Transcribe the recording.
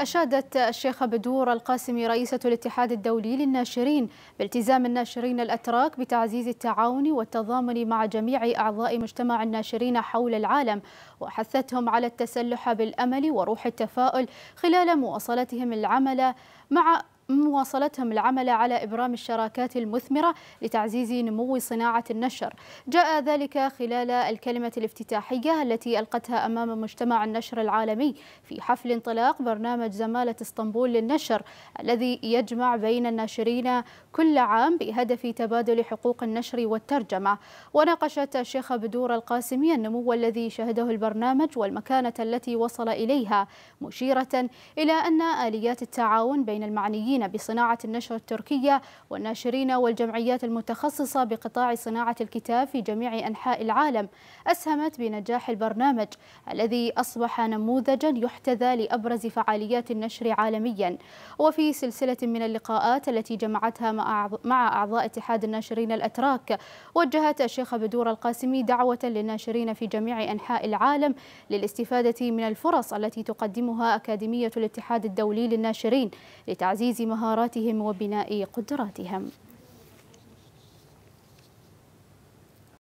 أشادت الشيخة بدور القاسمي رئيسة الاتحاد الدولي للناشرين بالتزام الناشرين الأتراك بتعزيز التعاون والتضامن مع جميع أعضاء مجتمع الناشرين حول العالم وحثتهم على التسلح بالأمل وروح التفاؤل خلال مواصلتهم العمل مع مواصلتهم العمل على إبرام الشراكات المثمرة لتعزيز نمو صناعة النشر. جاء ذلك خلال الكلمة الافتتاحية التي ألقتها أمام مجتمع النشر العالمي في حفل انطلاق برنامج زمالة اسطنبول للنشر الذي يجمع بين الناشرين كل عام بهدف تبادل حقوق النشر والترجمة. وناقشت الشيخة بدور القاسمي النمو الذي شهده البرنامج والمكانة التي وصل إليها مشيرة إلى أن آليات التعاون بين المعنيين المعنيين بصناعة النشر التركية والناشرين والجمعيات المتخصصة بقطاع صناعة الكتاب في جميع أنحاء العالم. أسهمت بنجاح البرنامج الذي أصبح نموذجا يحتذى لأبرز فعاليات النشر عالميا. وفي سلسلة من اللقاءات التي جمعتها مع أعضاء اتحاد الناشرين الأتراك وجهت الشيخة بدور القاسمي دعوة للناشرين في جميع أنحاء العالم للاستفادة من الفرص التي تقدمها أكاديمية الاتحاد الدولي للناشرين لتعزيز مهاراتهم وبناء قدراتهم.